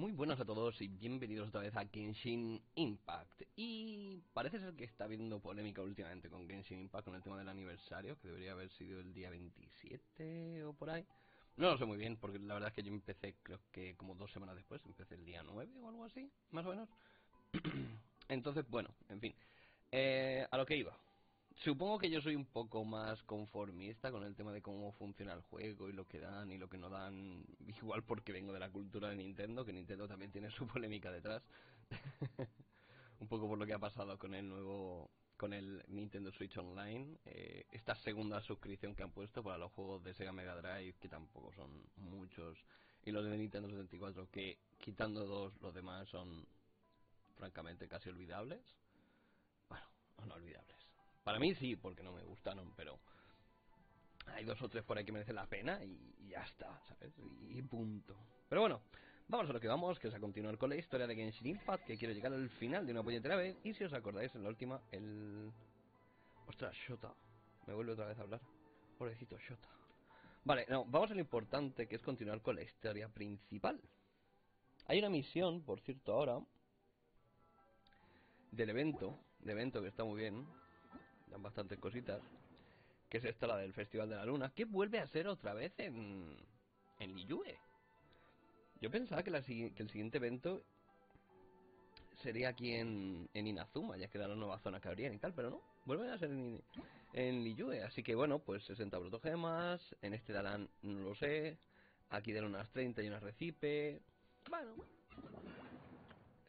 Muy buenas a todos y bienvenidos otra vez a Genshin Impact. Y parece ser que está habiendo polémica últimamente con Genshin Impact con el tema del aniversario, que debería haber sido el día 27 o por ahí. No lo sé muy bien, porque la verdad es que yo empecé, creo que como dos semanas después, empecé el día 9 o algo así, más o menos. Entonces, bueno, en fin. Eh, a lo que iba. Supongo que yo soy un poco más conformista con el tema de cómo funciona el juego y lo que dan y lo que no dan, igual porque vengo de la cultura de Nintendo, que Nintendo también tiene su polémica detrás. un poco por lo que ha pasado con el nuevo con el Nintendo Switch Online, eh, esta segunda suscripción que han puesto para los juegos de Sega Mega Drive, que tampoco son muchos, y los de Nintendo 64, que quitando dos, los demás son francamente casi olvidables. Bueno, no olvidables para mí sí, porque no me gustaron, pero hay dos o tres por ahí que merecen la pena y, ya está, ¿sabes? Y, punto. Pero bueno, vamos a lo que vamos, que es a continuar con la historia de Genshin Impact, que quiero llegar al final de una puñetera vez. Y si os acordáis, en la última, el... Ostras, Shota. Me vuelve otra vez a hablar. Pobrecito Shota. Vale, no, vamos a lo importante, que es continuar con la historia principal. Hay una misión, por cierto, ahora, del evento, de evento que está muy bien, dan bastantes cositas, que es esta la del Festival de la Luna, que vuelve a ser otra vez en, en Liyue. Yo pensaba que, la, que el siguiente evento sería aquí en, en Inazuma, ya que era la nueva zona que habrían y tal, pero no, vuelven a ser en, en Liyue. Así que bueno, pues 60 protogemas, en este darán, no lo sé, aquí dan unas 30 y unas recipe. Bueno,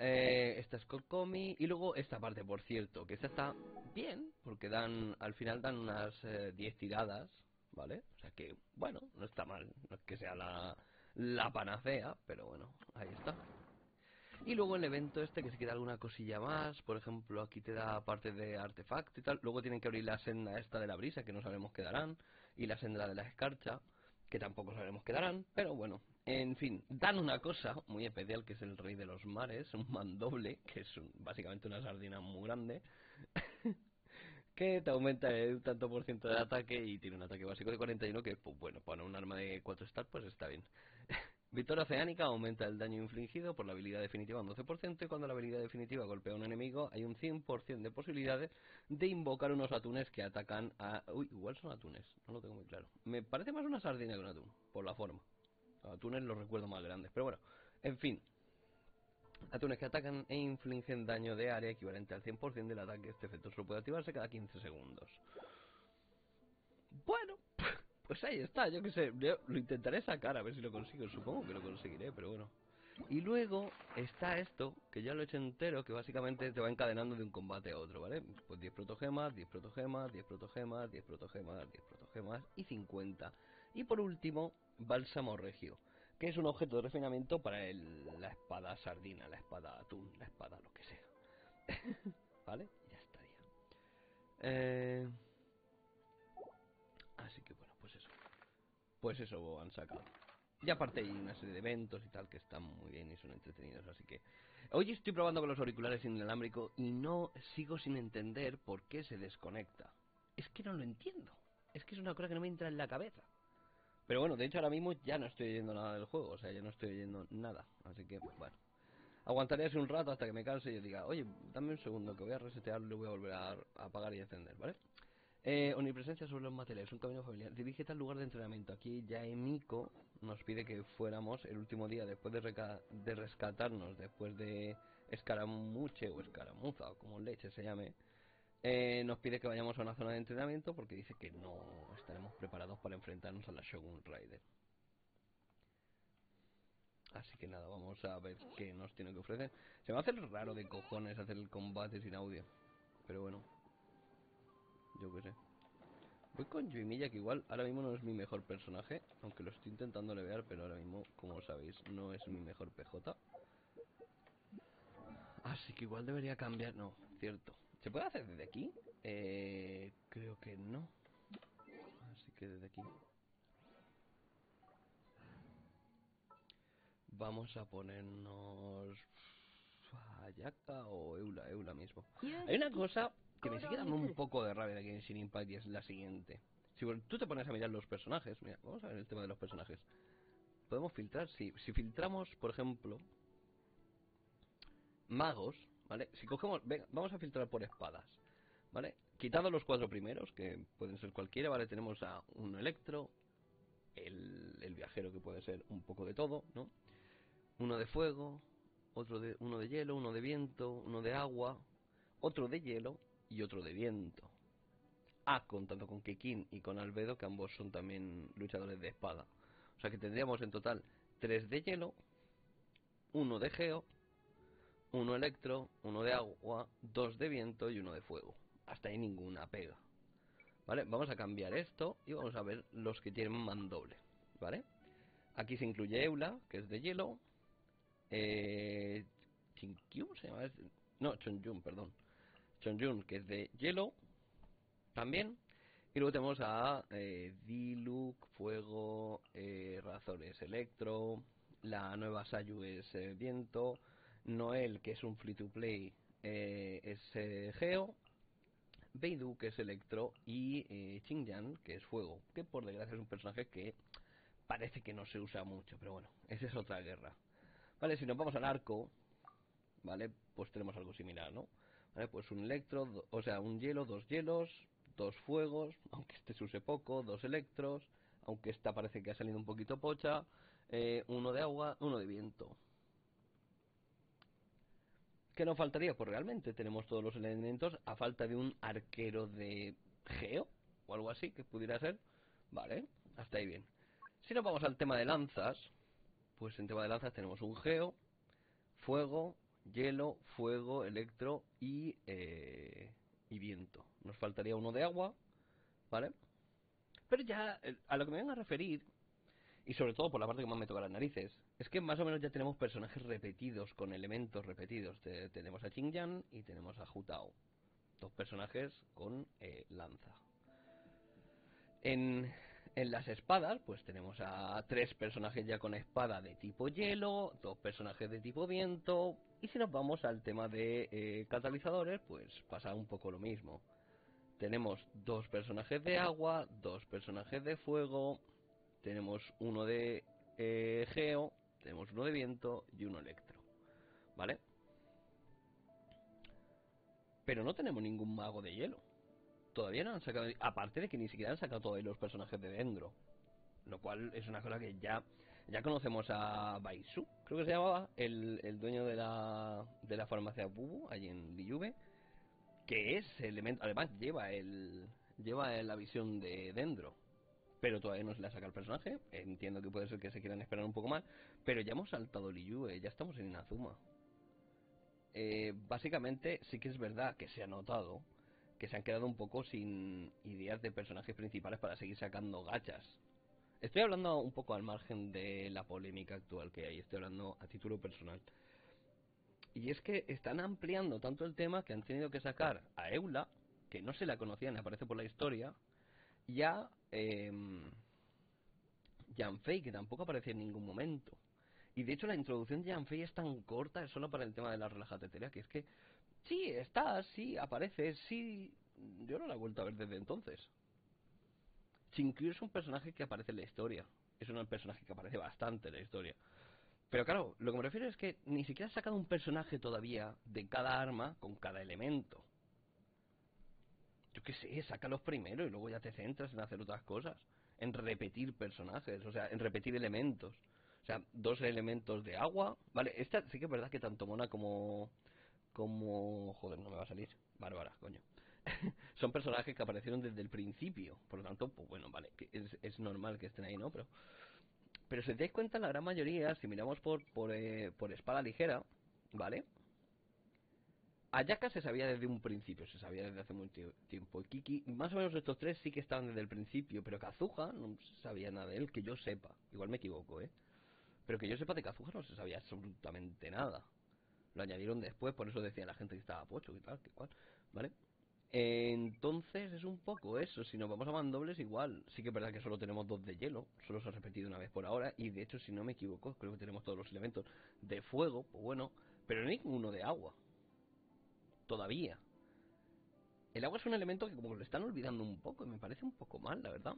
eh, esta es Kokomi. Y luego esta parte, por cierto, que esta está bien, porque dan al final dan unas 10 eh, tiradas, ¿vale? O sea que, bueno, no está mal. No es que sea la, la panacea, pero bueno, ahí está. Y luego el evento este que se queda alguna cosilla más, por ejemplo, aquí te da parte de artefacto y tal. Luego tienen que abrir la senda esta de la brisa, que no sabemos qué darán, y la senda de la escarcha que tampoco sabemos qué darán, pero bueno, en fin, dan una cosa muy especial que es el rey de los mares, un mandoble, que es básicamente una sardina muy grande, que te aumenta el tanto por ciento de ataque y tiene un ataque básico de 41 que, pues bueno, para un arma de 4 star pues está bien. Victoria Oceánica aumenta el daño infligido por la habilidad definitiva un 12% y cuando la habilidad definitiva golpea a un enemigo hay un 100% de posibilidades de invocar unos atunes que atacan a... Uy, igual son atunes, no lo tengo muy claro. Me parece más una sardina que un atún, por la forma. atunes los recuerdo más grandes, pero bueno, en fin. Atunes que atacan e infligen daño de área equivalente al 100% del ataque. Este efecto solo puede activarse cada 15 segundos. Bueno, pues ahí está, yo qué sé, lo intentaré sacar a ver si lo consigo, supongo que lo conseguiré, pero bueno. Y luego está esto, que ya lo he hecho entero, que básicamente te va encadenando de un combate a otro, ¿vale? Pues 10 protogemas, 10 protogemas, 10 protogemas, 10 protogemas, 10 protogemas y 50. Y por último, Bálsamo Regio, que es un objeto de refinamiento para el, la espada sardina, la espada atún, la espada lo que sea. ¿Vale? Ya estaría. Eh... Pues eso han sacado. Y aparte hay una serie de eventos y tal que están muy bien y son entretenidos, así que... Hoy estoy probando con los auriculares inalámbricos y no sigo sin entender por qué se desconecta. Es que no lo entiendo. Es que es una cosa que no me entra en la cabeza. Pero bueno, de hecho ahora mismo ya no estoy oyendo nada del juego, o sea, ya no estoy oyendo nada. Así que, bueno. Aguantaré así un rato hasta que me canse y yo diga, oye, dame un segundo que voy a resetearlo y voy a volver a apagar y encender, ¿vale? Eh, sobre los materiales, un camino familiar. Dirígete al lugar de entrenamiento. Aquí ya Emiko nos pide que fuéramos el último día después de, rescatarnos, después de escaramuche o escaramuza o como leche se llame. Eh, nos pide que vayamos a una zona de entrenamiento porque dice que no estaremos preparados para enfrentarnos a la Shogun Rider. Así que nada, vamos a ver qué nos tiene que ofrecer. Se va a hacer raro de cojones hacer el combate sin audio. Pero bueno, yo qué sé. Voy con Yuimilla, que igual ahora mismo no es mi mejor personaje, aunque lo estoy intentando levear, pero ahora mismo, como sabéis, no es mi mejor PJ. Así que igual debería cambiar, no, cierto. ¿Se puede hacer desde aquí? Eh, creo que no. Así que desde aquí. Vamos a ponernos... Ayaka o Eula, Eula mismo. Hay una cosa que me sigue dando un poco de rabia de Genshin Impact y es la siguiente. Si tú te pones a mirar los personajes, mira, vamos a ver el tema de los personajes. Podemos filtrar, si, si filtramos, por ejemplo, magos, ¿vale? Si cogemos, venga, vamos a filtrar por espadas, ¿vale? Quitando los cuatro primeros, que pueden ser cualquiera, ¿vale? Tenemos a un electro, el, el viajero que puede ser un poco de todo, ¿no? Uno de fuego, otro de, uno de hielo, uno de viento, uno de agua, otro de hielo y otro de viento. Ah, contando con Kekin y con Albedo, que ambos son también luchadores de espada. O sea que tendríamos en total tres de hielo, uno de geo, uno electro, uno de agua, dos de viento y uno de fuego. Hasta ahí ninguna pega. ¿Vale? Vamos a cambiar esto y vamos a ver los que tienen mandoble. ¿Vale? Aquí se incluye Eula, que es de hielo. Eh, Chinkyu se llama. No, Chonjun, perdón. Chonjun, que es de hielo. También. Y luego tenemos a eh, Diluc, Fuego, eh, Razones Electro, la nueva Sayu es eh, Viento, Noel, que es un free to play, eh, es eh, Geo, Beidou, que es Electro, y Xingyan, que es Fuego, que por desgracia es un personaje que parece que no se usa mucho, pero bueno, esa es otra guerra. Vale, si nos vamos al arco, ¿vale? Pues tenemos algo similar, ¿no? Vale, pues un electro, o sea, un hielo, dos hielos, dos fuegos, aunque este se use poco, dos electros, aunque esta parece que ha salido un poquito pocha, eh, uno de agua, uno de viento. ¿Qué nos faltaría? Pues realmente tenemos todos los elementos a falta de un arquero de geo o algo así que pudiera ser. Vale, hasta ahí bien. Si nos vamos al tema de lanzas, pues en tema de lanzas tenemos un geo, fuego, hielo, fuego, electro y, eh, y viento. Nos faltaría uno de agua, ¿vale? Pero ya eh, a lo que me vengo a referir, y sobre todo por la parte que más me toca las narices, es que más o menos ya tenemos personajes repetidos, con elementos repetidos. Te- tenemos a Xingyan y tenemos a Hu Tao. Dos personajes con eh, lanza. En, en las espadas, pues tenemos a tres personajes ya con espada de tipo hielo, dos personajes de tipo viento, y si nos vamos al tema de eh, catalizadores, pues pasa un poco lo mismo. Tenemos dos personajes de agua, dos personajes de fuego, tenemos uno de eh, geo, tenemos uno de viento y uno electro. ¿Vale? Pero no tenemos ningún mago de hielo. Todavía no han sacado, aparte de que ni siquiera han sacado todavía los personajes de Dendro. Lo cual es una cosa que ya ya conocemos a Baisu, creo que se llamaba, el, el dueño de la, de la farmacia Bubu, allí en Liyue, que es elemento, además lleva el lleva la visión de Dendro, pero todavía no se le ha sacado el personaje, entiendo que puede ser que se quieran esperar un poco más, pero ya hemos saltado Liyue, ya estamos en Inazuma. Eh, básicamente sí que es verdad que se ha notado que se han quedado un poco sin ideas de personajes principales para seguir sacando gachas. Estoy hablando un poco al margen de la polémica actual que hay, estoy hablando a título personal. Y es que están ampliando tanto el tema que han tenido que sacar a Eula, que no se la conocían, aparece por la historia, y a eh, Janfei, que tampoco aparece en ningún momento. Y de hecho la introducción de Janfei es tan corta, es solo para el tema de la relajatetería, que es que sí, está, sí, aparece, sí... Yo no la he vuelto a ver desde entonces. Chinkyu es un personaje que aparece en la historia. Es un personaje que aparece bastante en la historia. Pero claro, lo que me refiero es que ni siquiera has sacado un personaje todavía de cada arma con cada elemento. Yo qué sé, sácalos primero y luego ya te centras en hacer otras cosas. En repetir personajes, o sea, en repetir elementos. O sea, dos elementos de agua. Vale, esta sí que es verdad que tanto Mona como. Como. Joder, no me va a salir. Bárbara, coño. Son personajes que aparecieron desde el principio. Por lo tanto, pues bueno, vale, es, es normal que estén ahí, ¿no? Pero. Pero si os dais cuenta, la gran mayoría, si miramos por, por, eh, por espada ligera, ¿vale? Ayaka se sabía desde un principio, se sabía desde hace mucho tiempo. Kiki, más o menos estos tres sí que estaban desde el principio, pero Kazuha no sabía nada de él, que yo sepa. Igual me equivoco, ¿eh? Pero que yo sepa de Kazuha no se sabía absolutamente nada. Lo añadieron después, por eso decía la gente que estaba pocho, que tal, que cual, ¿vale? Entonces es un poco eso, si nos vamos a mandobles igual, sí que es verdad que solo tenemos dos de hielo, solo se ha repetido una vez por ahora, y de hecho si no me equivoco, creo que tenemos todos los elementos de fuego, pues bueno, pero ninguno de agua todavía. El agua es un elemento que como lo están olvidando un poco y me parece un poco mal, la verdad.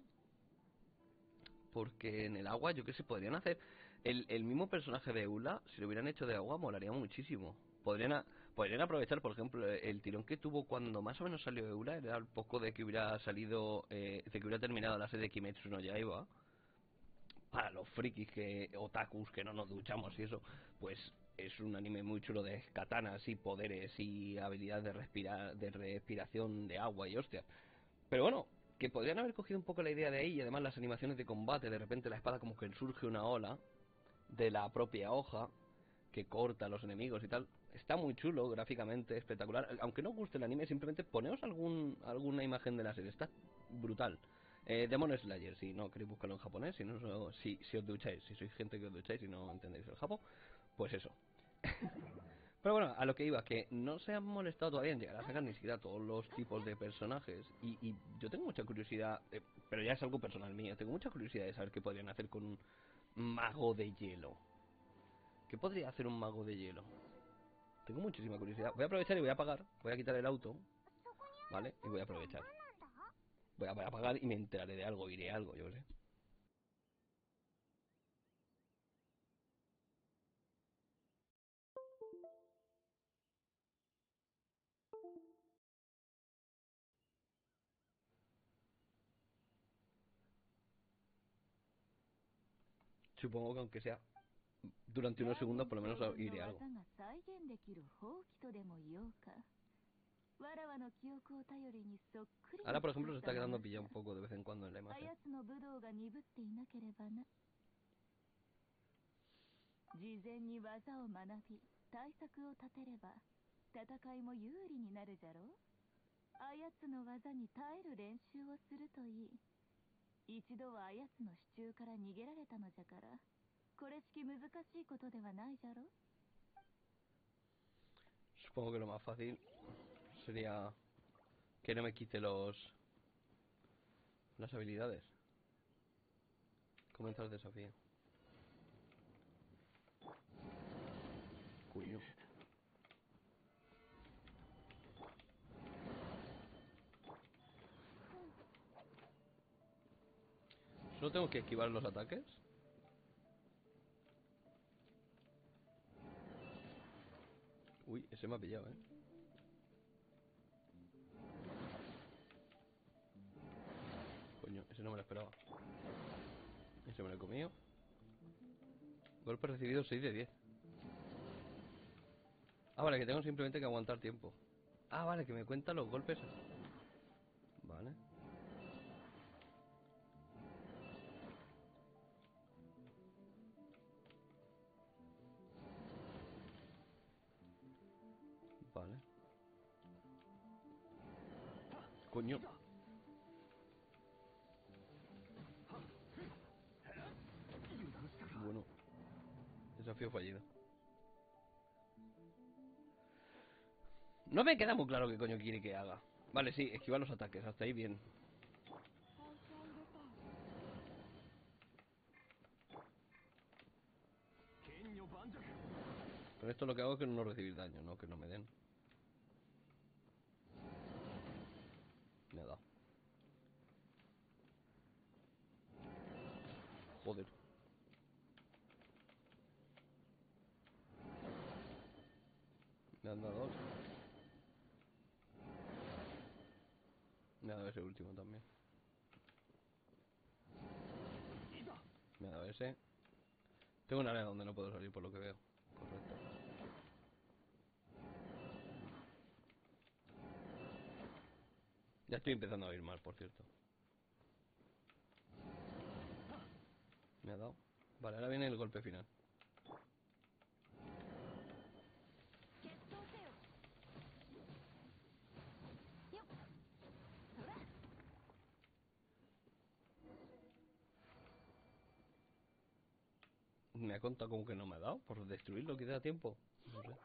Porque en el agua, yo que sé, podrían hacer el, el mismo personaje de Eula, si lo hubieran hecho de agua, molaría muchísimo. podrían, podrían aprovechar, por ejemplo, el tirón que tuvo cuando más o menos salió Eura, era el poco de que hubiera salido, eh, de que hubiera terminado la serie de Kimetsu no Yaiba, para los frikis que, otakus que no nos duchamos y eso, pues es un anime muy chulo de katanas y poderes y habilidad de respirar, de respiración de agua y hostia. Pero bueno, que podrían haber cogido un poco la idea de ahí y además las animaciones de combate, de repente la espada como que surge una ola de la propia hoja que corta los enemigos y tal. Está muy chulo, gráficamente, espectacular. Aunque no os guste el anime, simplemente poneos algún, alguna imagen de la serie. Está brutal. Eh, Demon Slayer, si no queréis buscarlo en japonés, si, no, si, si os ducháis, si sois gente que os ducháis y no entendéis el japo, pues eso. Pero bueno, a lo que iba, que no se han molestado todavía en llegar a sacar ni siquiera todos los tipos de personajes. Y, y yo tengo mucha curiosidad, eh, pero ya es algo personal mío, tengo mucha curiosidad de saber qué podrían hacer con un mago de hielo. ¿Qué podría hacer un mago de hielo? Tengo muchísima curiosidad. Voy a aprovechar y voy a apagar. Voy a quitar el auto. ¿Vale? Y voy a aprovechar. Voy a, voy apagar y me enteraré de algo, iré algo, yo sé. supongo que aunque sea durante unos segundos por lo menos iré algo. Ahora, por ejemplo, se está quedando pillado un poco de vez en cuando en la imagen. 一度はあやつの支柱から逃げられたのじゃからこれしき難しいことではないじゃろ Supongo que lo más fácil sería que no me quite los las habilidades. Comenzar el desafío. ¿Solo tengo que esquivar los ataques? Uy, ese me ha pillado, ¿eh? Coño, ese no me lo esperaba. Ese me lo he comido. Golpe recibido 6 de 10. Ah, vale, que tengo simplemente que aguantar tiempo. Ah, vale, que me cuentan los golpes. Vale. No me queda muy claro qué coño quiere que haga. Vale, sí, esquivar los ataques. Hasta ahí bien. Con esto lo que hago es que no recibir daño, no que no me den. Me ha dado. Joder. Me han dado dos. Me ha dado ese último también. Me ha dado ese. Tengo un área donde no puedo salir por lo que veo. Correcto. Ya estoy empezando a oír más, por cierto. Me ha dado. Vale, ahora viene el golpe final. me ha contado como que no me ha dado, por destruirlo quizá a tiempo. No sé.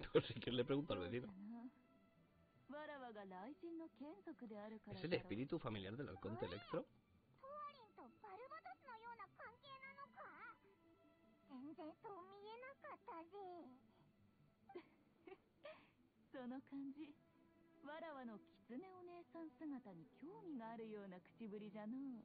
si pues, quieres le pregunto al vecino. ¿Es el espíritu familiar del halcón de Electro? そう見えなかったぜ その感じわらわの狐お姉さん姿に興味があるような口ぶりじゃのう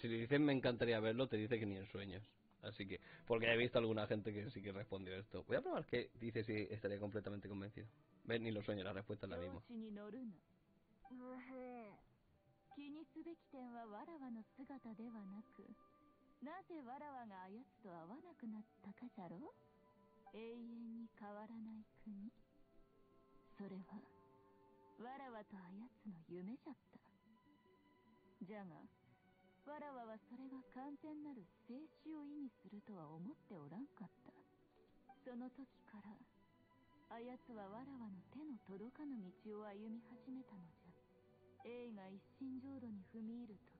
Si le dicen me encantaría verlo, te dice que ni en sueños. Así que, porque he visto alguna gente que sí que respondió esto. Voy a probar que dice si estaría completamente convencido. Ven, ni lo sueño, la respuesta es la 教 misma. 師に乗るなうふ気にすべき点はわらわの姿ではなく なぜわらわがあやつと会わなくなったかじゃろ？永遠に変わらない国。それはわらわとあやつの夢じゃった。じゃがわらわはそれが完全なる静止を意味するとは思っておらんかった。その時からあやつはわらわの手の届かぬ道を歩み始めたのじゃ。映画一心浄土に踏み入る時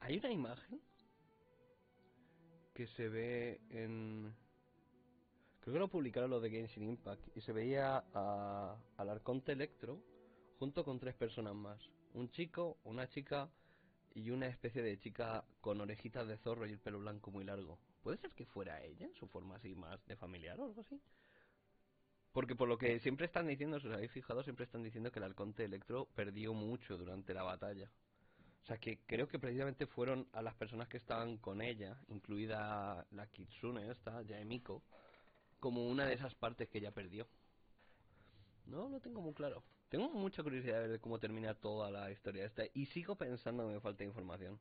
Hay una imagen que se ve en... Creo que lo publicaron los de Genshin Impact y se veía a, al Arconte Electro junto con tres personas más. Un chico, una chica y una especie de chica con orejitas de zorro y el pelo blanco muy largo. ¿Puede ser que fuera ella en su forma así más de familiar o algo así? Porque por lo que siempre están diciendo, si os habéis fijado, siempre están diciendo que el Arconte Electro perdió mucho durante la batalla. O sea que creo que precisamente fueron a las personas que estaban con ella, incluida la Kitsune esta, Yaemiko, como una de esas partes que ella perdió. No lo tengo muy claro. Tengo mucha curiosidad de ver cómo termina toda la historia esta y sigo pensando que me falta información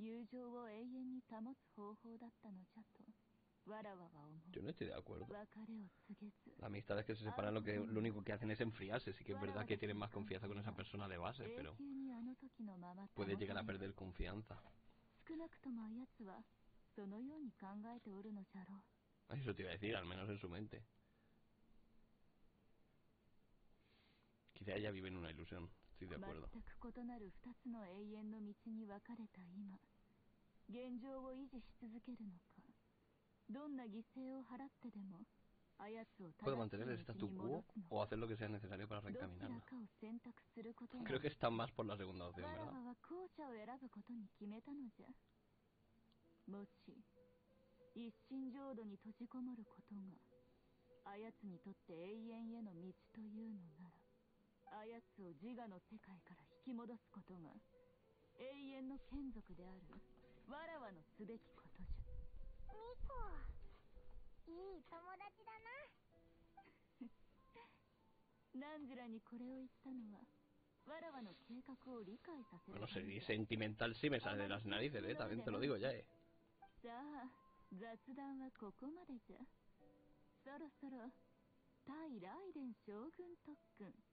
友情を永遠に保つ方法だったのじゃとわらわは思 Yo う no estoy de acuerdo. 別れを告げず La amistad es que se separan lo que lo único que hacen es enfriarse. Sí que es verdad que tienen más confianza con esa persona de base, 永 pero 久にあの時のまま puede llegar a 保たれ perder confianza. 少なくともあやつはそのように考えておるのじゃろう Eso te iba a decir, al menos en su mente. Quizá ella vive en una ilusión, Estoy de acuerdo. 全く異なる二つの永遠の道に分かれた今現状を維持し続けるのかどんな犠牲を払ってでもあやつを Puedo 正し mantener el い道 statu に quo 戻すの o hacer lo que sea necesario para どちら.かを選択することが Creo que está más por la segunda opción, わら ¿verdad? わは紅茶を選ぶことに決めたのじゃもし一心浄土に閉じこもることがあやつにとって永遠への道というのならあやつを自我の世界から引き戻すことが永遠の眷属であるわらわのすべきことじゃ。ミコいい友達だな。ナンジュラにこれを言ったのはわらわの計画を理解させる Bueno, ser だ。sentimental sí me sale de las narices, ¿eh? También te lo digo ya, ¿eh? さあ雑談はここまでじゃ。そろそろ対ライデン将軍特訓。第2幕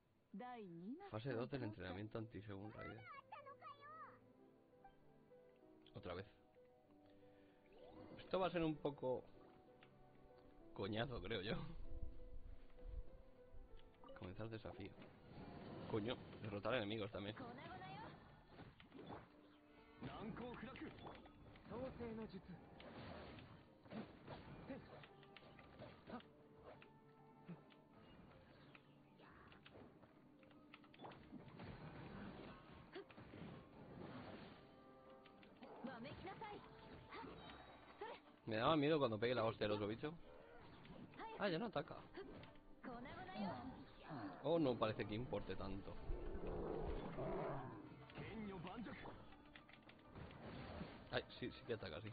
Fase 2 del を entrenamiento anti-Shogun Raiden. Otra vez. Esto va a ser un poco... Coñazo, creo yo. Comenzar desafío. Coño, derrotar enemigos también. Me daba miedo cuando pegue la hostia al otro bicho. Ah, ya no ataca. Oh, no parece que importe tanto. Ay, sí, sí que ataca, sí.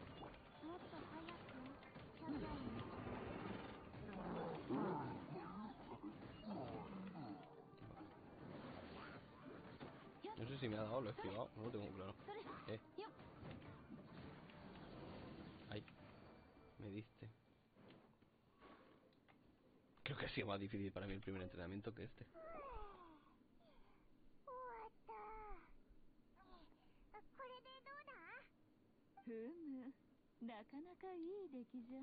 No sé si me ha dado, lo he esquivado, no lo tengo claro. Eh. Me diste. Creo que ha sido más difícil para mí el primer entrenamiento que este. 終わったあこれでどうだふむなかなかいい出来じゃ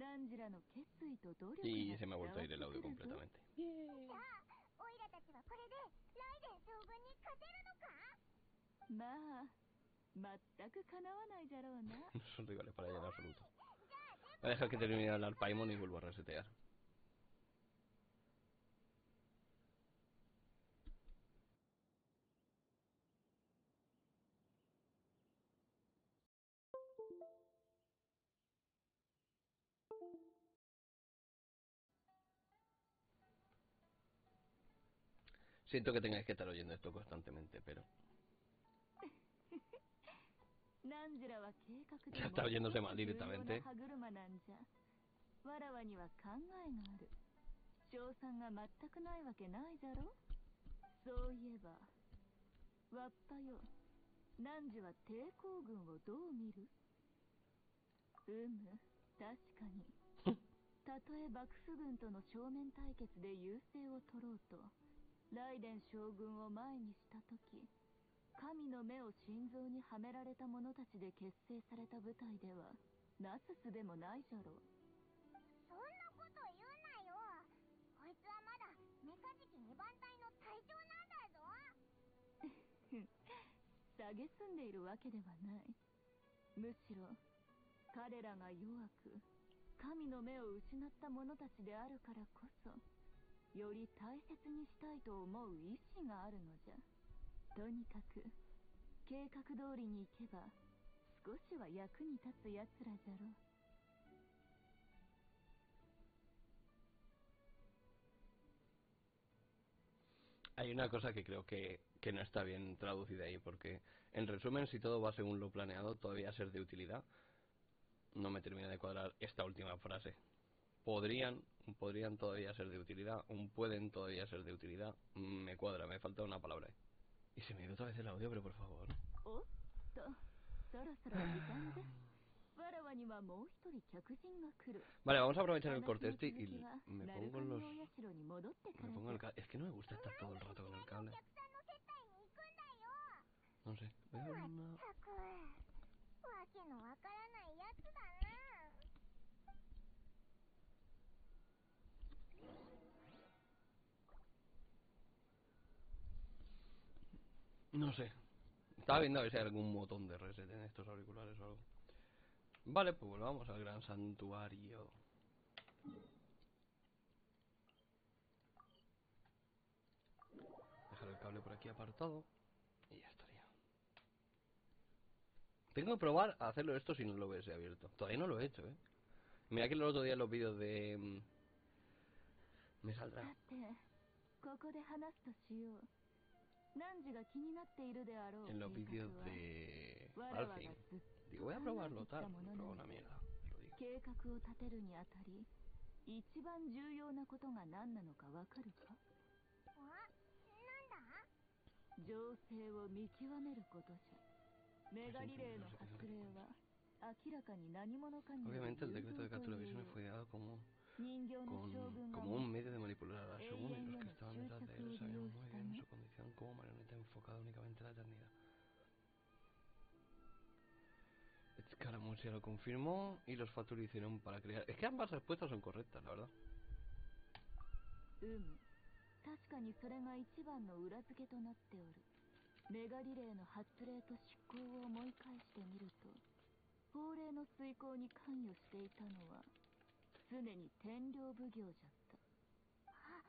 ランジュラの決意と努力 Y が se me ha vuelto a ir el audio 伝わってくるぞ completamente. じゃあオイラたちはこれでライデン将軍に勝てるのかまあ全くかなわないじゃろうな No son rivales para ella en absoluto. Voy Voy a dejar que termine de hablar Paimon y vuelvo a resetear. Siento que tengáis que estar oyendo esto constantemente, pero... Ya está oyéndose mal directamente. な歯車なんじゃ。わらわには考えがある。賞賛が全くないわけないろ。そういえばわっぱよ。汝は抵抗軍をどう見る？うむ確かに。たとえ幕府軍との正面対決で優勢を取ろうと雷電将軍を前にした時神の目を心臓にはめられた者たちで結成された部隊ではなすすべもないじゃろ。うそんなこと言うなよ。こいつはまだメカジキ2番隊の隊長なんだぞ。蔑んでいるわけではない。むしろ彼らが弱く神の目を失った者たちであるからこそより大切にしたいと思う意志があるのじゃとにかく計画通りに行けば少しは役に立つ奴らじゃろう hay una cosa que creo que, que no está bien traducida ahí, porque en resumen, si todo va según lo planeado, todavía ser de utilidad. No me termina de cuadrar esta última frase. Podrían, podrían todavía ser de utilidad, un pueden todavía ser de utilidad. Mm, Me cuadra, me falta una palabra ahí. Y se me dio otra vez el audio, pero por favor. Vale, vamos a aprovechar el corte este y me pongo los... Me pongo el cable. Es que no me gusta estar todo el rato con el cable. No sé. Veo una... No sé. Estaba viendo a ver si hay algún botón de reset en estos auriculares o algo. Vale, pues volvamos al gran santuario. Dejar el cable por aquí apartado. Y ya estaría. Tengo que probar a hacerlo esto sin el OBS abierto. Todavía no lo he hecho, ¿eh? Mira que el otro día en los vídeos de... mm, Me さ saldrá. En los 計 vídeos de... わらわが Alfin. ずっ Digo, voy a probarlo, tal. Probar una mierda. Lo digo. 計画を立てるにあたり一番重要なことが何なのかわかるかあなんだ情勢を見極めることじゃメガリレーの発令は明らかに何者かによる Obviamente el 誘 decreto de captura 言え visión よ fue dado como, con, como un medio de manipular a Shogun y los que estaban detrás de él sabían muy bien su condición como marioneta enfocada únicamente a la eternidad. Escaramuccia lo confirmó y los Fatul hicieron para crear. Es que ambas respuestas son correctas, la verdad. 常に天領奉行じゃった。あ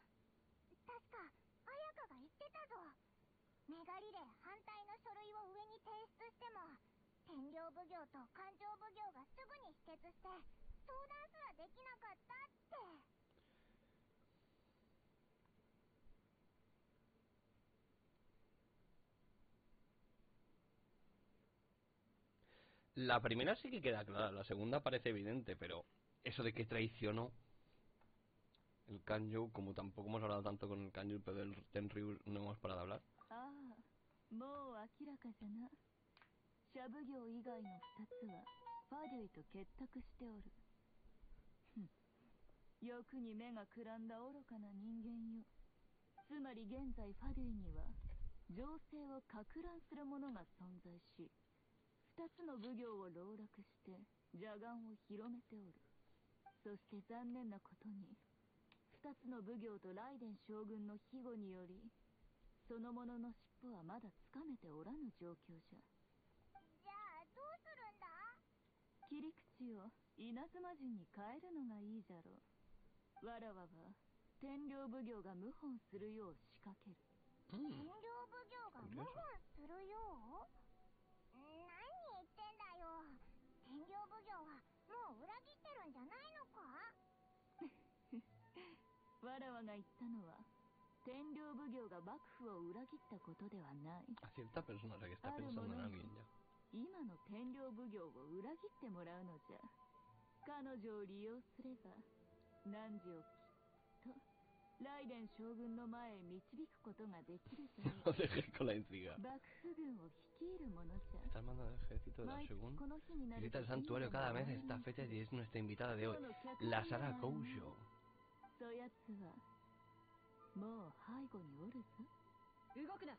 確か綾香が言ってたぞ。メガリレー反対の書類を上に提出しても天領奉行と勘定奉行がすぐに否決して相談すらできなかったって。La primera sí que queda clara, la segunda parece evidente, pero eso de que traicionó el Kanju, como tampoco hemos hablado tanto con el Kanju, pero del Tenryu no hemos parado de hablar. Ah, 二つの奉行を籠絡して邪眼を広めておるそして残念なことに2つの奉行とライデン将軍の庇護によりその者の尻尾はまだつかめておらぬ状況じゃ。じゃあどうするんだ？切り口を稲妻陣に変えるのがいいじゃろう。わらわは天領奉行が謀反するよう仕掛ける。天領奉行が謀反するよう？何言ってんだよ。天領奉行はわらわが言ったのは天領奉奉行が幕府を裏切ったことではない A ya. 今の天領奉行を裏切ってもらうのじゃ彼女を利用すれば汝をきっとライデン将軍の前へ導くことができるという.幕府軍を率いる者じゃ Está armando el ejército de la 毎月 segunda. この日になる Visita と el santuario cada mes 神 esta の fecha y es nuestra invitada de 今 hoy, la 人 Sara は Koujo. そやつはもう背後におるぞ。動くな。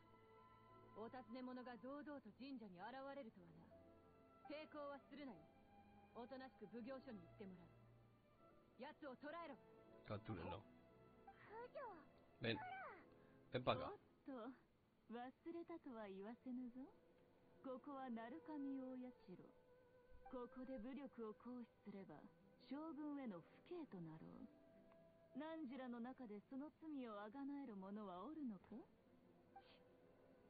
お尋ね者が堂々と神社に現れるとはな。抵抗はするなよ。おとなしく奉行所に行ってもらう。奴を捕らえろ。Captúrenlo. Ven. Ven と忘れたとは言わせぬぞ。ここは鳴神大社ここで武力を行使すれば将軍への不敬となろう汝らの中でその罪をあがなえる者はおるのか？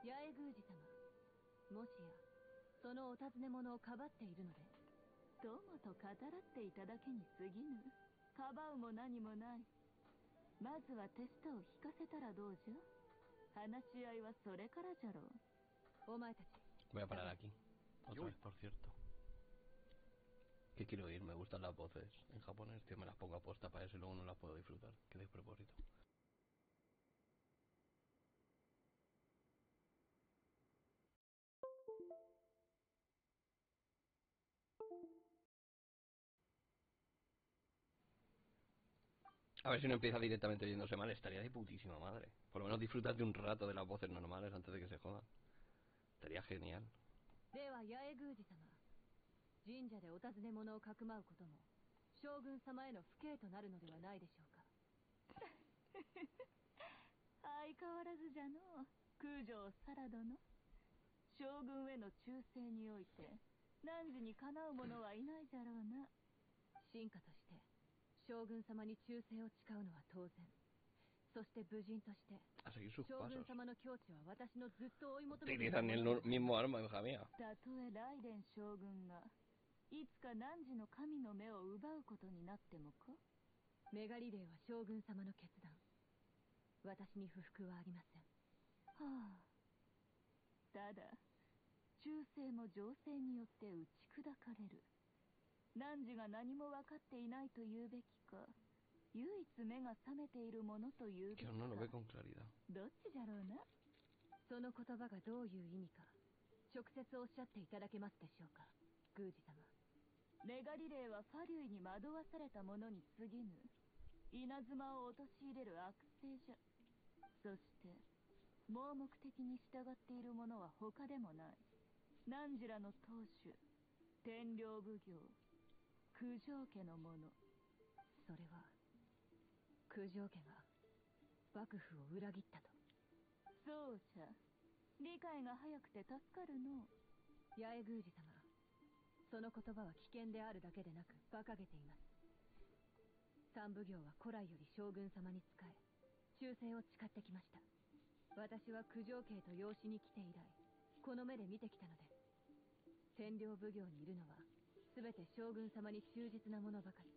八重宮司様もしやそのお尋ね者をかばっているのでともと語らっていただけに過ぎぬ。かばうも何もない。まずは手下を引かせたらどうじゃ？話し合いはそれからじゃろう。お前たち。Voy a parar aquí. Otra vez, por cierto. Que quiero ir, me gustan las voces en japonés, tío, me las pongo a posta para eso y luego no las puedo disfrutar. Qué despropósito. A ver si no empieza directamente oyéndose mal, estaría de putísima madre. Por lo menos disfrutas de un rato de las voces normales antes de que se jodan. Estaría genial. 神社でお尋ね者をかくまうことも将軍様への不敬となるのではないでしょうか。相変わらずじゃの。う空城サラ殿。将軍への忠誠において汝にかなう者はいないじゃろうな。進化として将軍様に忠誠を誓うのは当然。そして武人として将軍.様の境地は私のずっと追い求めている。el もの no- mismo arma, hija mía. たとえライデン将軍がいつか汝の神の目を奪うことになってもか？メガリレーは将軍様の決断。私に不服はありません。はあ。ただ忠誠も情勢によって打ち砕かれる。汝が何も分かっていないと言うべきか唯一目が覚めているものと言うべきか.どっちじゃろうな？その言葉がどういう意味か直接おっしゃっていただけますでしょうか宮司様メガリレーはファリュイに惑わされた者に過ぎぬ。稲妻を陥れる悪性じゃそして盲目的に従っている者は他でもない。汝らの当主天領奉行九条家の者。それは九条家が幕府を裏切ったと。そうじゃ。理解が早くて助かるの。八重宮司様その言葉は危険であるだけでなく馬鹿げています。三奉行は古来より将軍様に仕え忠誠を誓ってきました。私は九条家と養子に来て以来この目で見てきたのです。天領奉行にいるのは全て将軍様に忠実な者ばかり。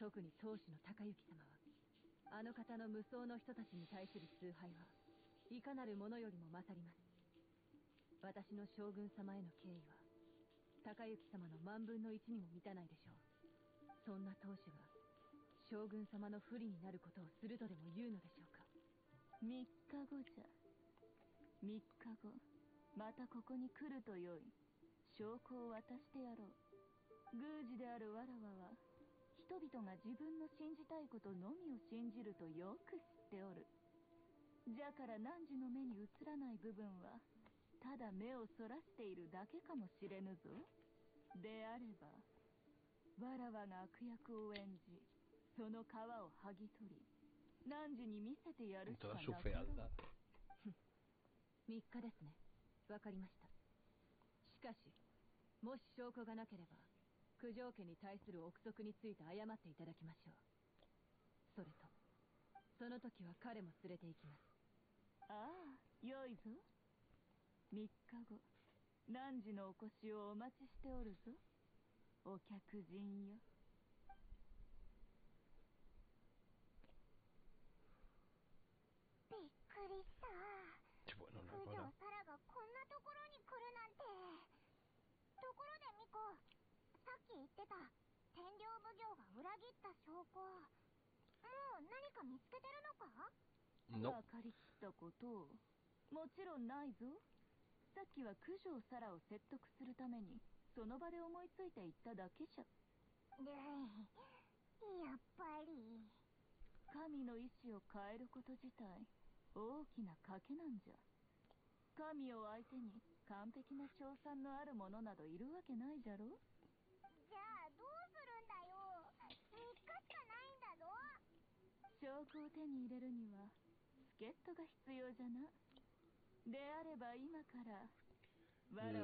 特に当主の高行様はあの方の無双の人たちに対する崇拝はいかなる者よりも勝ります。私の将軍様への敬意は高行様の万分の一にも満たないでしょう。そんな当主が将軍様の不利になることをするとでも言うのでしょうか。3日後じゃ。3日後またここに来るとよい。証拠を渡してやろう。宮司であるわらわは人々が自分の信じたいことのみを信じるとよく知っておる。じゃから汝の目に映らない部分はただ目をそらしているだけかもしれぬぞ。であればわらわが悪役を演じその皮を剥ぎ取り汝に見せてやるしかなかろう fealdad. 3日ですね。わかりました。しかしもし証拠がなければ九条家に対する憶測について謝っていただきましょう。それとその時は彼も連れて行きます。ああよいぞ3日後汝のお越しをお待ちしておるぞ。お客人よ。びっくりした。九条サラがこんなところに来るなんて。ところでミコさっき言ってた天領奉行が裏切った証拠もう何か見つけてるのか？わかりきったことを。もちろんないぞ。さっきは九条サラを説得するためにその場で思いついて言っただけじゃ。でやっぱり。神の意志を変えること自体大きな賭けなんじゃ。神を相手に完璧な賞賛のある者などいるわけないじゃろ。じゃあどうするんだよ。3日しかないんだぞ。証拠を手に入れるには助っ人が必要じゃな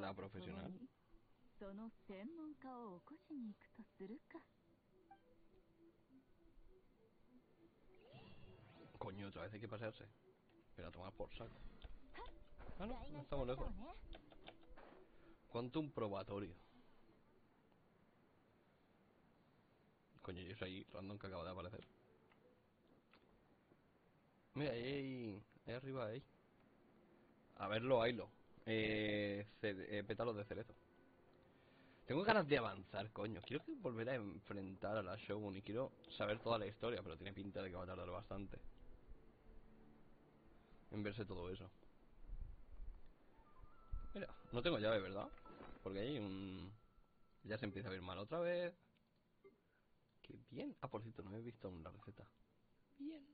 La profesional. Coño, otra vez hay que pasarse. Pero a tomar por saco. Ah, estamos lejos. Cuánto un probatorio. Coño, yo soy random que acaba de aparecer. Mira, ahí, ahí arriba, ahí. A verlo, ahílo. Eh, ce- eh, pétalos de cerezo. Tengo ganas de avanzar, coño. Quiero volver a enfrentar a la Shogun y quiero saber toda la historia, pero tiene pinta de que va a tardar bastante. En verse todo eso. Mira, no tengo llave, ¿verdad? Porque hay un... Ya se empieza a ver mal otra vez. Qué bien. Ah, por cierto, no he visto aún la receta. Bien.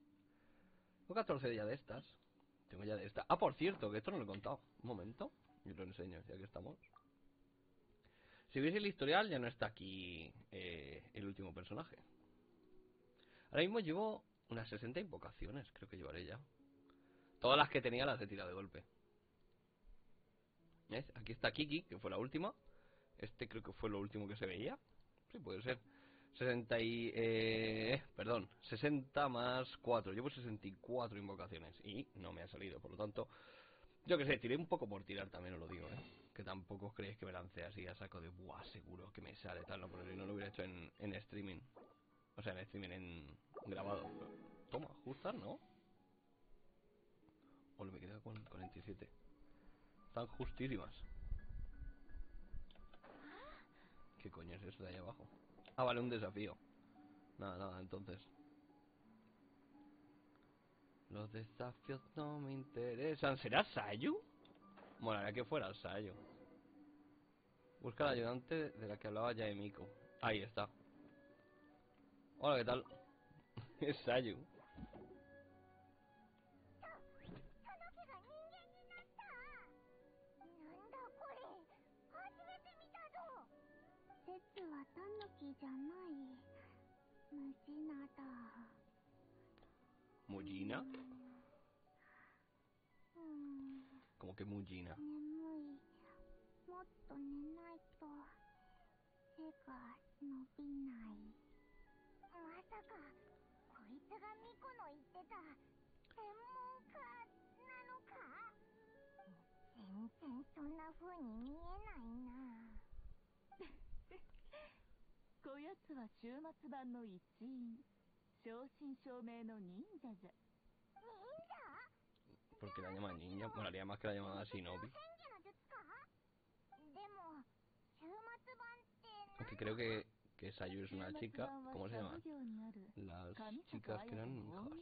Tengo 14 ya de estas. Tengo ya de esta. Ah, por cierto, que esto no lo he contado. Un momento. Y lo enseño, ya que estamos. Si veis el historial, ya no está aquí eh, el último personaje. Ahora mismo llevo unas 60 invocaciones, creo que llevaré ya. Todas las que tenía las he tirado de golpe. ¿Ves? Aquí está Kiki, que fue la última. Este creo que fue lo último que se veía. Sí, puede ser. 60 y... Eh, perdón, 60 más 4. Llevo 64 invocaciones y no me ha salido. Por lo tanto, yo que sé, tiré un poco por tirar también, os lo digo, ¿eh? Que tampoco os creéis que me lancé así a saco de... Buah, seguro que me sale tal, no, porque si no lo hubiera hecho en, en streaming. O sea, en streaming, en grabado. Toma, ajustar, ¿no? O me quedé con 47. Están justísimas. ¿Qué coño es eso de ahí abajo? Ah, vale, un desafío. Nada, nada, entonces. Los desafíos no me interesan. ¿Será Sayu? Molaría que fuera Sayu. Busca al ayudante de la que hablaba ya Miko. Ahí está. Hola, ¿qué tal? es Sayu. はタヌキじゃない虫なだ ¿Mujina? うーん。Como que Mujina. 眠い。もっと寝ないと背が伸びない。まさかこいつがミコの言ってた専門家なのか？全然そんな風に見えないな奴は終末版の一員正真正銘の忍者じゃ porque la llaman ninja, molaría más que la llamaban Shinobi. Aunque creo que, que Sayu es una chica, ¿cómo se llama? Las chicas que eran monjas.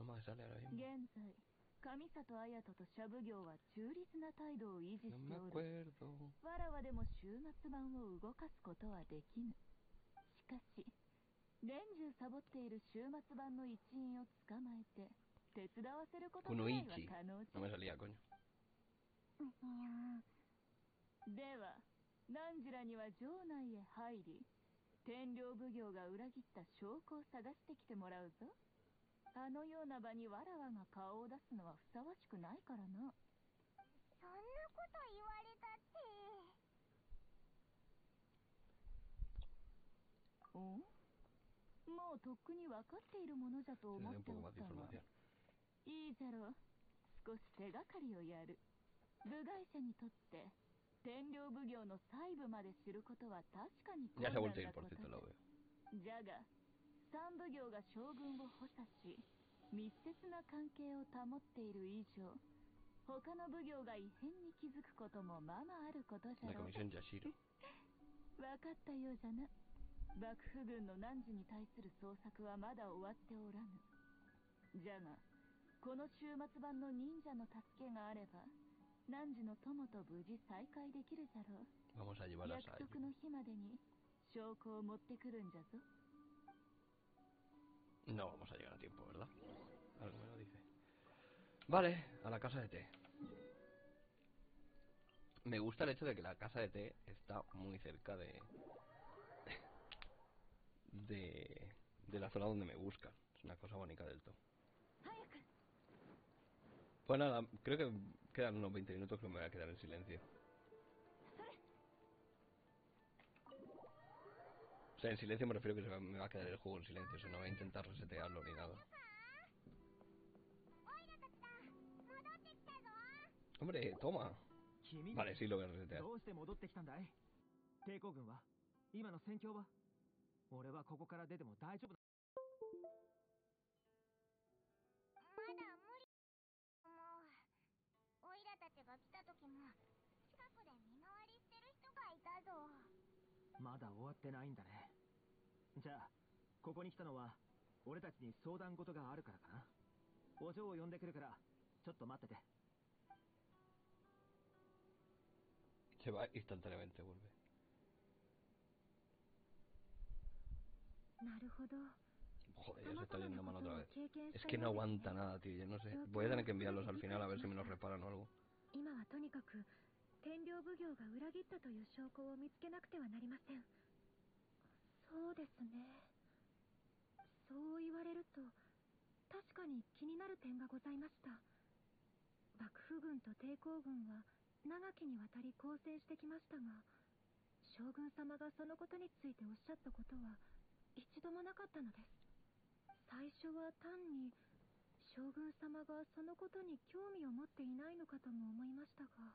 No me sale ahora mismo. No me acuerdo. かしかし年中サボっている終末版の一員を捕まえて手伝わせることくらいは.可能じ No me では汝らには城内へ入り天領奉行が裏切った証拠を探してきてもらうぞ。あのような場にわらわが顔を出すのはふさわしくないからな。そんなこと言われたっておもうとっくに分かっているものじゃと思っておったが información. いいじゃろう少し手がかりをやる部外者にとって天領奉行の細部まで知ることは確かに vuelto a なこと.じゃが三奉行が将軍を補佐し密接な関係を保っている以上他の奉行が異変に気づくこともままあることじゃろう.分 かったようじゃな幕府軍の汝に対する捜索はまだ終わっておらぬじゃがこの週末版の忍者の助けがあれば汝の友と無事再会できるじゃろう Vamos a llevar a 約.束の日までに証拠を持ってくるんじゃぞ No vamos a llegar a tiempo, ¿verdad? Algo me lo dice. Vale, a la casa de té. Me gusta el hecho de que la casa de té está muy cerca de... de, de la zona donde me buscan. Es una cosa bonita del todo. Pues nada, creo que quedan unos 20 minutos que me voy a quedar en silencio. O sea, en silencio me refiero que se me va a quedar el juego en silencio, o sea, no voy a intentar resetearlo ni nada. Hombre, toma. Vale, sí lo voy a resetear. 俺はここから出ても大丈夫まだ無理。もうオイラたちが来た時も近くで見回りしてる人がいたぞ。まだ終わってないんだね。じゃあここに来たのは俺たちに相談事があるからかな。お嬢を呼んでくるからちょっと待ってて。Se va instantáneamente, vuelve. なるほど Joder, ya se está yendo mal otra vez. Es que よ no aguanta nada, tío. Yo no sé. Voy a tener que enviarlos al final a ver si me los reparan o algo. 今はとにかく天領奉行が裏切ったという証拠を見つけなくてはなりませんそうですねそう言われると確かに気になる点がございました幕府軍と抵抗軍は長きにわたり交戦してきましたが将軍様がそのことについておっしゃったことは一度もなかったのです。最初は単に将軍様がそのことに興味を持っていないのかとも思いましたが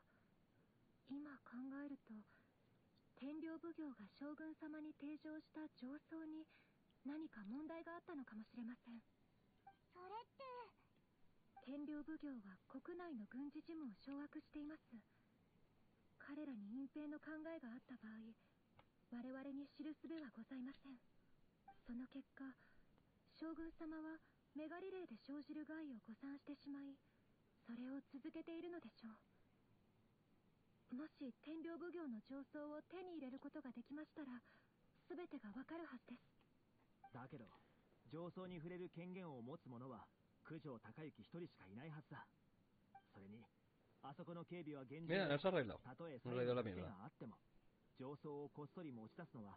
今考えると天領奉行が将軍様に提唱した上層に何か問題があったのかもしれません。それって。天領奉行は国内の軍事事務を掌握しています。彼らに隠蔽の考えがあった場合我々に知る術はございませんその結果将軍様はメガリレーで生じる害を誤算してしまいそれを続けているのでしょうもし天領奉行の上層を手に入れることができましたら全てがわかるはずですだけど上層に触れる権限を持つ者は九条隆之一人しかいないはずだそれにあそこの警備は厳重 Mira, で no se ha arreglado. たとえ手 mierda. があっても上層をこっそり持ち出すのは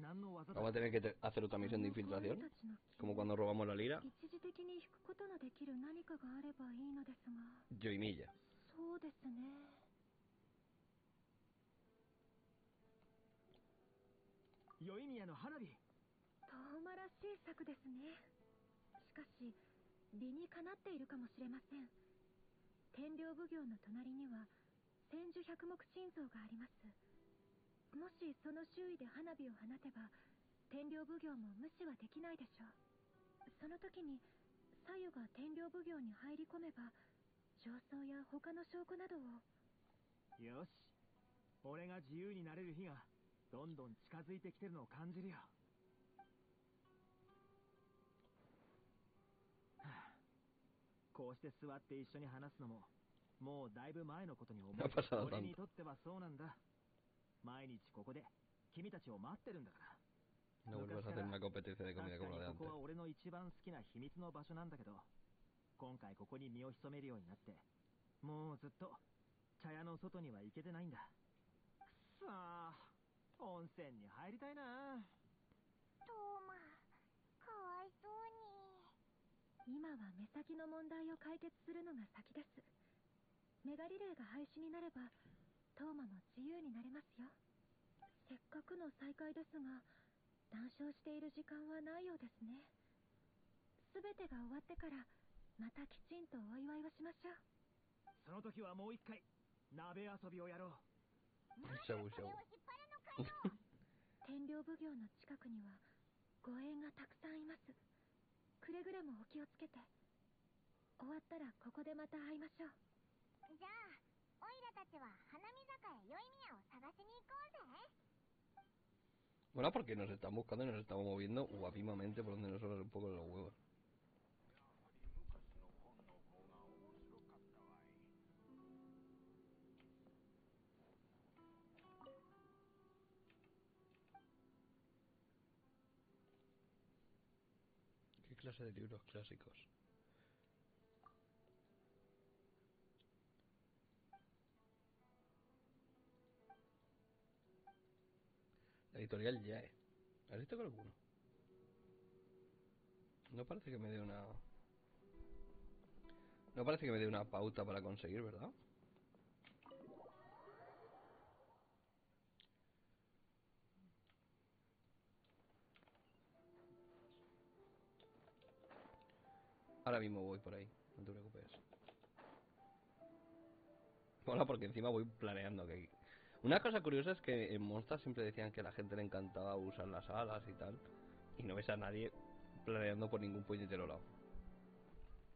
Vamos a tener que hacer otra misión de infiltración. Como cuando robamos la lira. 一時的に引くことのできる何かがあればいいのですが Yo y Milla. そうですね宵宮の花火遠間らしい策ですねしかし理にかなっているかもしれません天領奉行の隣には千手百目珍像がありますもしその周囲で花火を放てば天領奉行も無視はできないでしょう。その時に左右が天領奉行に入り込めば上層や他の証拠などをよし俺が自由になれる日がどんどん近づいてきてるのを感じるよ。はあ。こうして座って一緒に話すのももうだいぶ前のことに思う。俺に.とってはそうなんだ毎日ここで君たちを待ってるんだから。No vuelvas a hacer una competencia de 確 comida か como la に de ここ antes. は俺の一番好きな秘密の場所なんだけど今回ここに身を潜めるようになってもうずっと茶屋の外には行けてないんだ。さあ温泉に入りたいな。トーマかわいそうに。今は目先の問題を解決するのが先です。メガリレーが廃止になればトーマも自由になれますよ。せっかくの再会ですが談笑している時間はないようですね。全てが終わってからまたきちんとお祝いをしましょう。その時はもう一回鍋遊びをやろう。Show, それ.を引っ張るのかよ。天領奉行の近くには護衛がたくさんいます。くれぐれもお気をつけて。終わったらここでまた会いましょう。じゃあ Bueno, porque nos están buscando y nos estamos moviendo guapimamente por donde nos sobran un poco los huevos. ¿Qué clase de libros clásicos? Editorial Yae. ¿Has visto con alguno? No parece que me dé una... No parece que me dé una pauta para conseguir, ¿verdad? Ahora mismo voy por ahí, no te preocupes. Mola porque encima voy planeando que... Una cosa curiosa es que en Monster siempre decían que a la gente le encantaba usar las alas y tal. Y no ves a nadie planeando por ningún puñetero lado.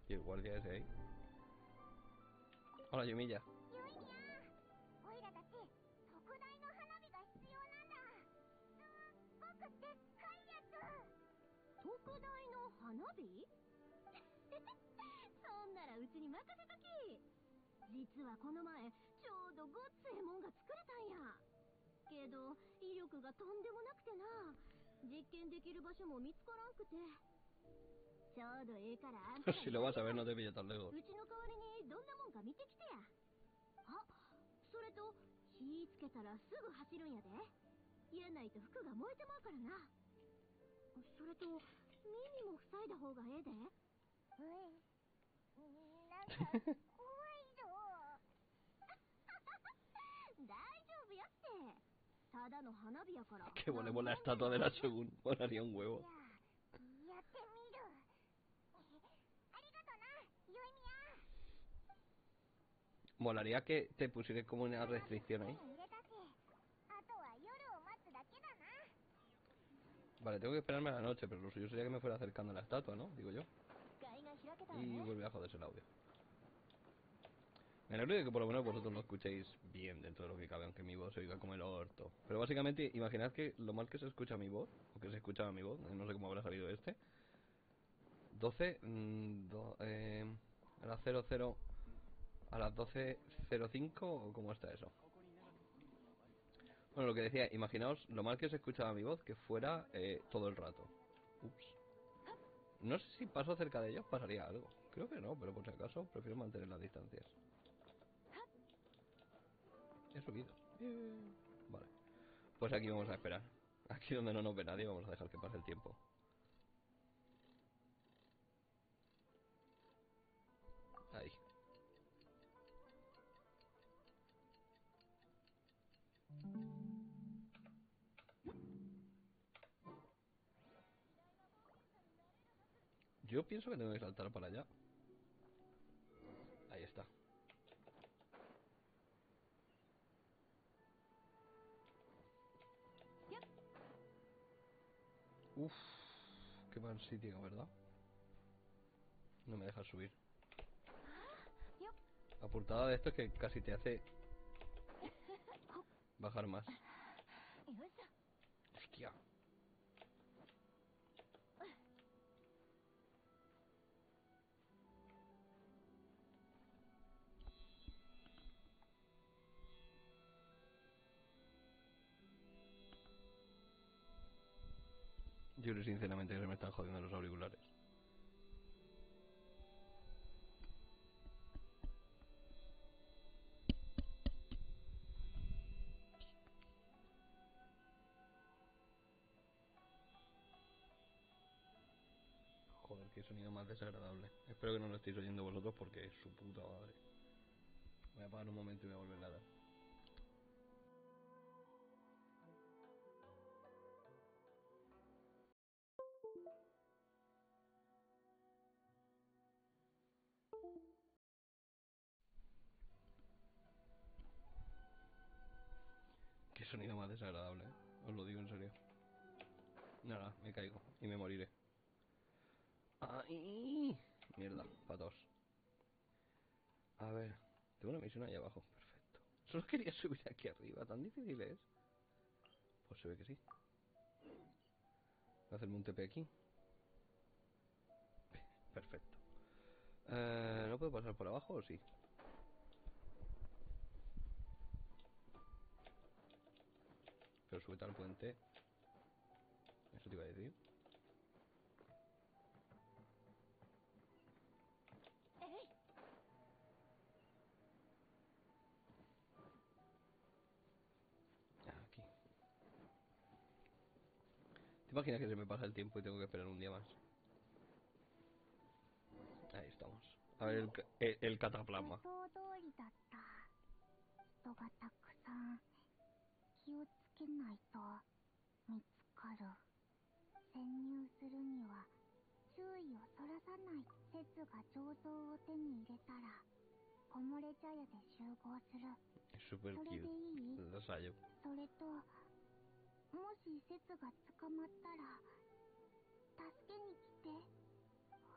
Y el guardia ese ahí. Hola, Yumilla. ょうどごっつえもんが作れたんや。けど威力がとんでもなくてな。実験できる場所も見つからんくて。ちょうどええからあんたらに。si lo vas a ver, no te pilles tan lejos. う？ちの代わりにどんなもんか見てきてや。あそれと火つけたらすぐ走るんやで。やないと服が燃えてまうからな。それと耳も塞いだ方がええで。なんか Que volemos la estatua de la Shogun. Volaría un huevo. Molaría que te pusieras como una restricción ahí. Vale, tengo que esperarme a la noche, pero lo suyo sería que me fuera acercando a la estatua, ¿no? Digo yo. Y volví a joderse el audio. Me alegro de que por lo menos vosotros lo escuchéis bien dentro de lo que cabe, aunque mi voz se oiga como el orto. Pero básicamente, imaginad que lo mal que se escucha mi voz, o que se escuchaba mi voz, no sé cómo habrá salido este. 12, mm, do- eh, a las 00, a las 12.05, o cómo está eso. Bueno, lo que decía, imaginaos lo mal que se escuchaba mi voz, que fuera eh, todo el rato. Ups. No sé si paso cerca de ellos pasaría algo. Creo que no, pero por si acaso prefiero mantener las distancias. He subido. Bien. Vale. Pues aquí vamos a esperar. Aquí donde no nos ve nadie vamos a dejar que pase el tiempo. Ahí. Yo pienso que tengo que saltar para allá. Ahí está. Uf, qué mal sitio, ¿verdad? No me deja subir. La portada de esto es que casi te hace bajar más. Hostia. Sinceramente que se me están jodiendo los auriculares. Joder, qué sonido más desagradable. Espero que no lo estéis oyendo vosotros porque es su puta madre. Voy a apagar un momento y voy a volver a dar. Sonido más desagradable, ¿eh? os lo digo en serio. Nada, me caigo y me moriré. ¡Ay! Mierda, patos. A ver, tengo una misión ahí abajo, perfecto. Solo quería subir aquí arriba, ¿tan difícil es? Pues se ve que sí. Voy a hacerme un TP aquí. Perfecto. Eh, ¿No puedo pasar por abajo o sí? Pero súbete al puente. Eso te iba a decir. Aquí. ¿Te imaginas que se me pasa el tiempo y tengo que esperar un día más? Ahí estamos. A ver el, el, el cataplasma. けないと見つかる。潜入するには注意をそらさない説が醸造を手に入れたら木漏れ茶屋で集合する。それで.いい？それともし説が捕まったら助けに来て。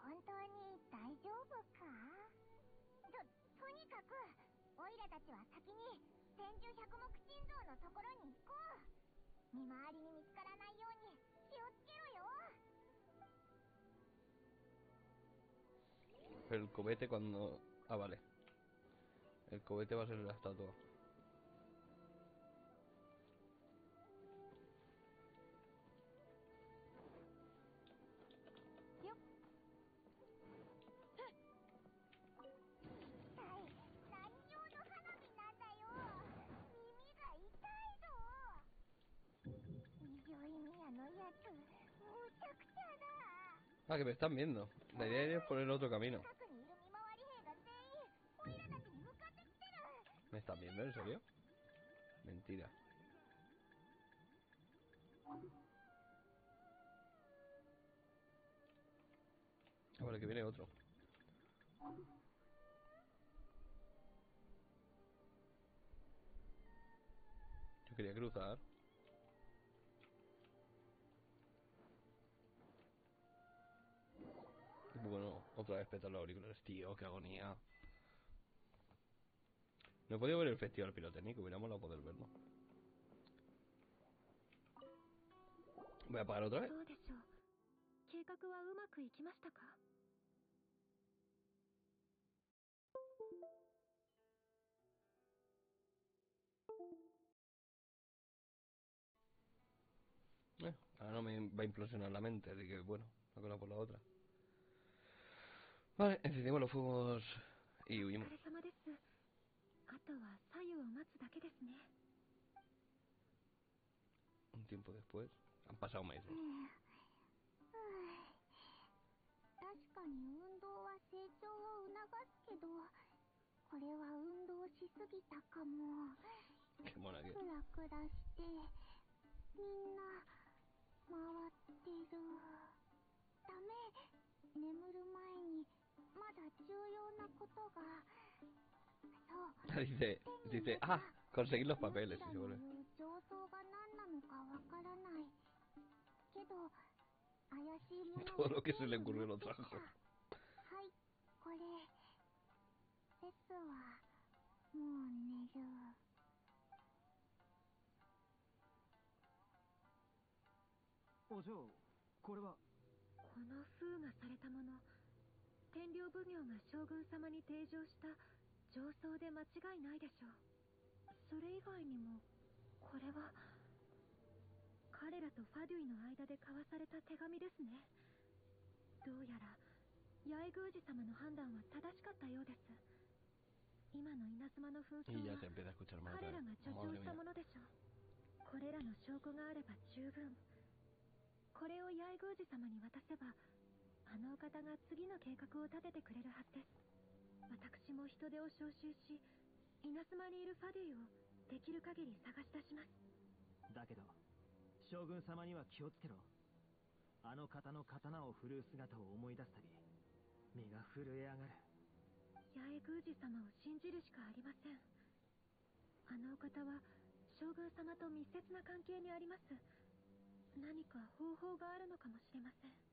本当に大丈夫か？ととにかくオイラたちは先に千住百目珍像のところに行こう見回りに見つからないように気をつけろよ Pero el cohete cuando... Ah, vale. El cohete va a ser la estatua.「Ah, que me están viendo. La idea es poner otro camino. ¿Me están viendo, en serio? Mentira. Ah, vale, que viene otro. Yo quería cruzar. Otra vez petar los auriculares, tío, qué agonía. No he podido ver el festival pirotécnico, hubiera molado poder verlo. Voy a apagar otra vez. Eh, ahora no me va a implosionar la mente, así que bueno, una cosa por la otra. Vale, encendimos los fuegos y お huimos. 疲れ様ですあとは左右を待つだけですね Un tiempo después, han pasado meses. 確かに運動は成長を促すけどこれは運動しすぎたかも.クラクラしてみんな回ってるダメ眠る前にまだ重要なことがそう dice, dice, ah, conseguir los papeles, y se の vuelve. 言う上層が何なのかわからないけど怪しいもの Todo lo que se le ocurrió lo trajo. はいこれセスはもう寝るお嬢これはこの封がされたもの天領奉行が将軍様に提示した上奏で間違いないでしょうそれ以外にもこれは彼らとファデュイの間で交わされた手紙ですねどうやら八重宮司様の判断は正しかったようです今の稲妻の紛争は彼ら.が助長した.ものでしょうこれらの証拠があれば十分これを八重宮司様に渡せばあのお方が次の計画を立ててくれるはずです。私も人手を招集し稲妻にいるファデュイをできる限り探し出します。だけど将軍様には気をつけろ。あの方の刀を振るう姿を思い出すたび身が震え上がる。八重宮司様を信じるしかありません。あのお方は将軍様と密接な関係にあります。何か方法があるのかもしれません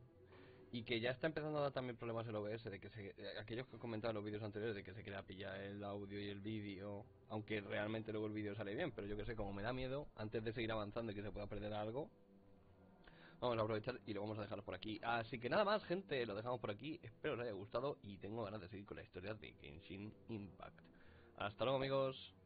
Y que ya está empezando a dar también problemas el OBS, de que se, eh, aquellos que en los vídeos anteriores, de que se queda pillar el audio y el vídeo, aunque realmente luego el vídeo sale bien, pero yo que sé, como me da miedo, antes de seguir avanzando y que se pueda perder algo, vamos a aprovechar y lo vamos a dejar por aquí. Así que nada más, gente, lo dejamos por aquí, espero os haya gustado y tengo ganas de seguir con la historia de Genshin Impact. Hasta luego amigos.